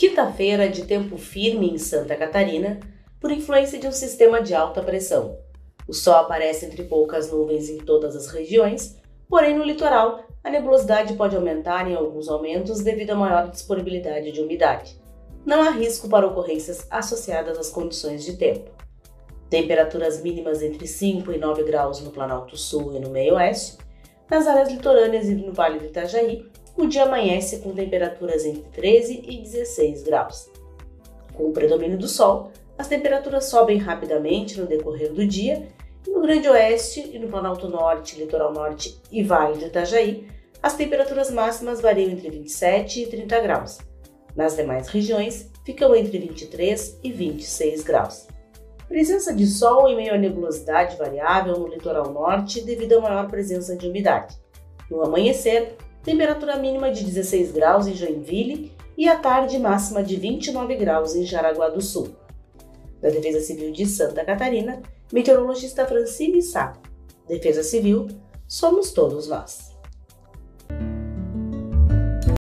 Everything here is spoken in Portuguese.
Quinta-feira de tempo firme em Santa Catarina, por influência de um sistema de alta pressão. O sol aparece entre poucas nuvens em todas as regiões, porém no litoral a nebulosidade pode aumentar em alguns aumentos devido à maior disponibilidade de umidade. Não há risco para ocorrências associadas às condições de tempo. Temperaturas mínimas entre 5 e 9 graus no Planalto Sul e no meio-oeste. Nas áreas litorâneas e no Vale do Itajaí, o dia amanhece com temperaturas entre 13 e 16 graus. Com o predomínio do sol, as temperaturas sobem rapidamente no decorrer do dia e no Grande Oeste e no Planalto Norte, Litoral Norte e Vale do Itajaí, as temperaturas máximas variam entre 27 e 30 graus. Nas demais regiões, ficam entre 23 e 26 graus. Presença de sol em meio à nebulosidade variável no litoral norte devido à maior presença de umidade. No amanhecer, temperatura mínima de 16 graus em Joinville e à tarde máxima de 29 graus em Jaraguá do Sul. Da Defesa Civil de Santa Catarina, meteorologista Francine Sá. Defesa Civil, somos todos nós.